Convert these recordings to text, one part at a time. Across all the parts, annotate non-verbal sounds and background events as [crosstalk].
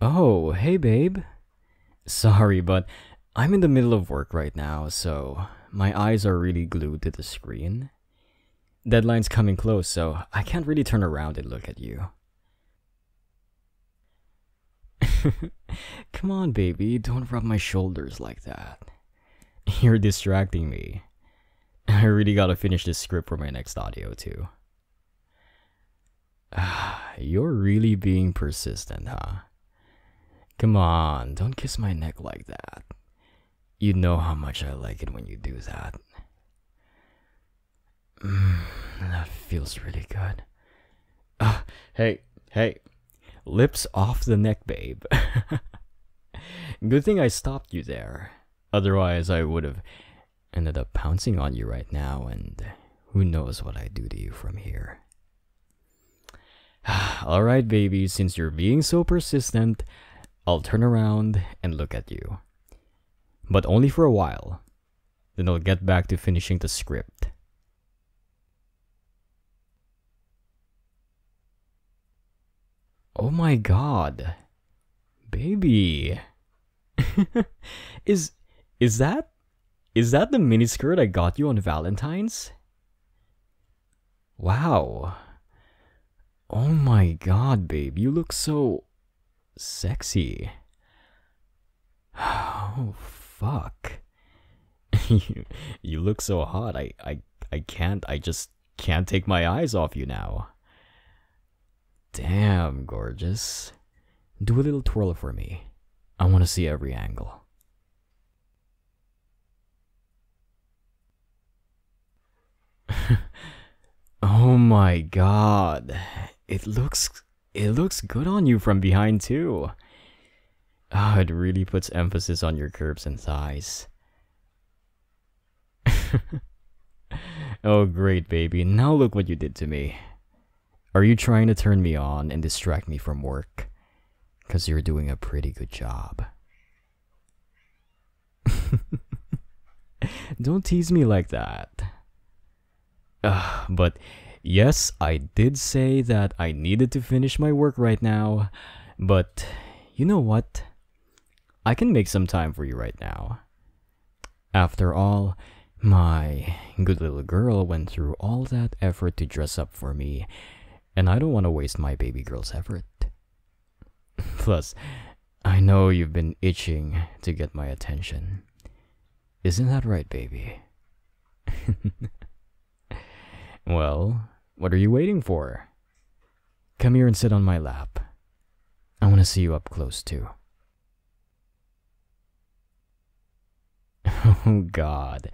Oh, hey, babe. Sorry, but I'm in the middle of work right now, so my eyes are really glued to the screen. Deadline's coming close, so I can't really turn around and look at you. [laughs] Come on, baby, don't rub my shoulders like that. [laughs] You're distracting me. I really gotta finish this script for my next audio, too. [sighs] You're really being persistent, huh? Come on, don't kiss my neck like that. You know how much I like it when you do that. Mm, that feels really good. Uh, hey, hey, lips off the neck, babe. [laughs] good thing I stopped you there. Otherwise, I would have ended up pouncing on you right now, and who knows what I'd do to you from here. [sighs] Alright, baby, since you're being so persistent, I'll turn around and look at you. But only for a while. Then I'll get back to finishing the script. Oh my god. Baby. [laughs] is is that is that the miniskirt I got you on Valentine's? Wow. Oh my god, babe, you look so sexy. Oh fuck. you, [laughs] you look so hot. I, I I can't I just can't take my eyes off you now. Damn, gorgeous. Do a little twirl for me. I want to see every angle. [laughs] oh my god. It looks it looks good on you from behind too. Ah, oh, it really puts emphasis on your curves and thighs. [laughs] oh great baby, now look what you did to me. Are you trying to turn me on and distract me from work? Cause you're doing a pretty good job. [laughs] Don't tease me like that. Uh, but yes, I did say that I needed to finish my work right now. But you know what? I can make some time for you right now. After all, my good little girl went through all that effort to dress up for me, and I don't want to waste my baby girl's effort. [laughs] Plus, I know you've been itching to get my attention. Isn't that right, baby? [laughs] well, what are you waiting for? Come here and sit on my lap. I want to see you up close, too. [laughs] Oh, God.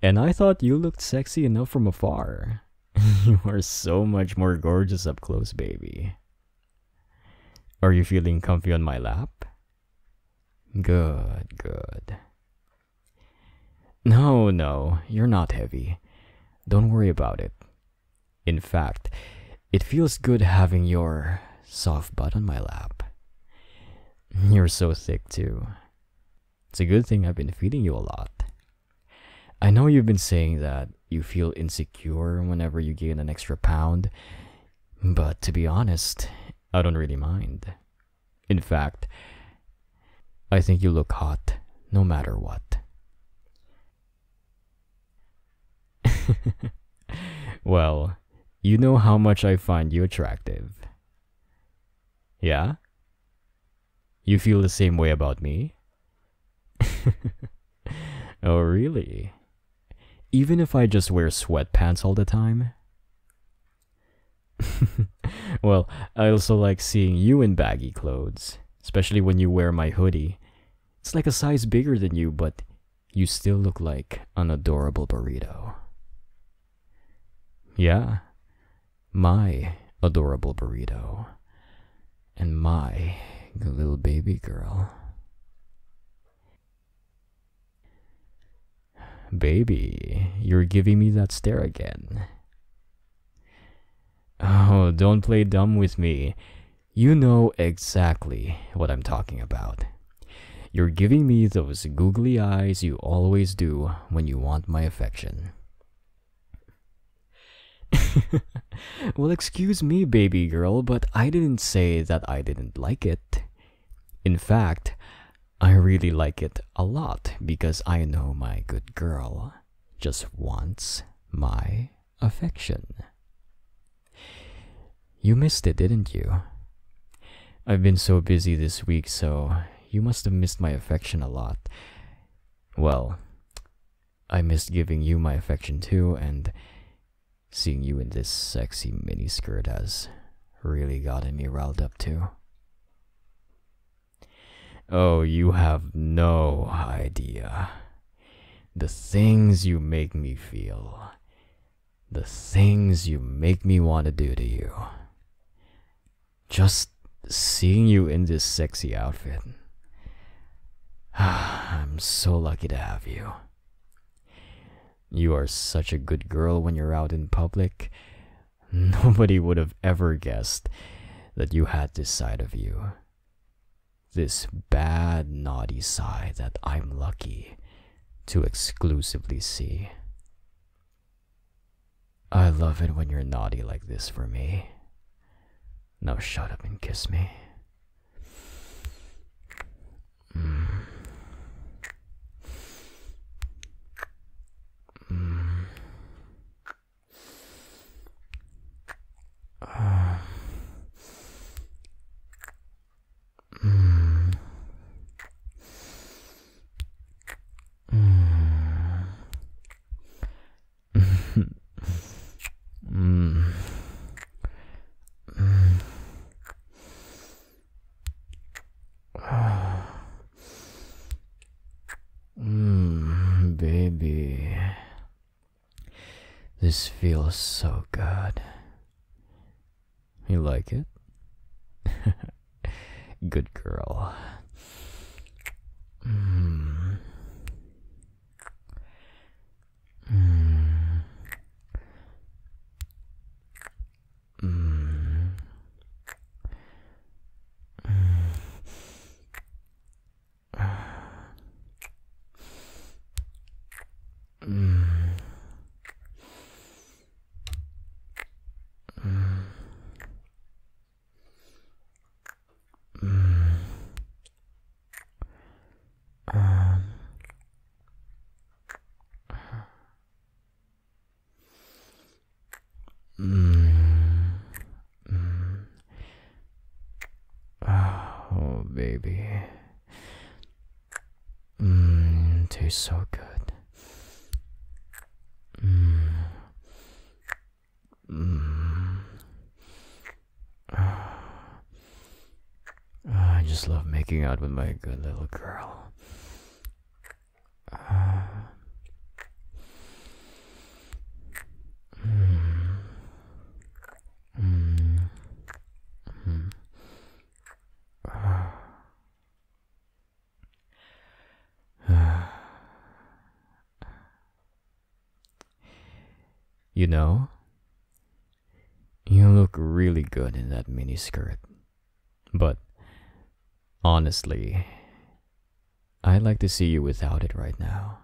And I thought you looked sexy enough from afar. [laughs] you are so much more gorgeous up close, baby. Are you feeling comfy on my lap? Good, good. No, no, you're not heavy. Don't worry about it. In fact, it feels good having your soft butt on my lap. You're so thick, too. It's a good thing I've been feeding you a lot. I know you've been saying that you feel insecure whenever you gain an extra pound, but to be honest, I don't really mind. In fact, I think you look hot no matter what. [laughs] well, you know how much I find you attractive. Yeah? You feel the same way about me? [laughs] oh, really? Even if I just wear sweatpants all the time? [laughs] well, I also like seeing you in baggy clothes, especially when you wear my hoodie. It's like a size bigger than you, but you still look like an adorable burrito. Yeah, my adorable burrito. And my little baby girl. Baby, you're giving me that stare again. Oh, don't play dumb with me. You know exactly what I'm talking about. You're giving me those googly eyes you always do when you want my affection. [laughs] well, excuse me, baby girl, but I didn't say that I didn't like it. In fact, I really like it a lot because I know my good girl just wants my affection. You missed it, didn't you? I've been so busy this week, so you must have missed my affection a lot. Well, I missed giving you my affection too, and seeing you in this sexy miniskirt has really gotten me riled up too. Oh, you have no idea. The things you make me feel. The things you make me want to do to you. Just seeing you in this sexy outfit. [sighs] I'm so lucky to have you. You are such a good girl when you're out in public. [laughs] Nobody would have ever guessed that you had this side of you. This bad, naughty side that I'm lucky to exclusively see. I love it when you're naughty like this for me. Now shut up and kiss me. Mm. Mm. mm. Mm, baby. This feels so good. You like it? [laughs] good girl. Tastes so good. Mmm. Mmm. [sighs] I just love making out with my good little girl. You know, you look really good in that mini skirt. But honestly, I'd like to see you without it right now.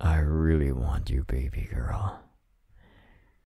I really want you, baby girl.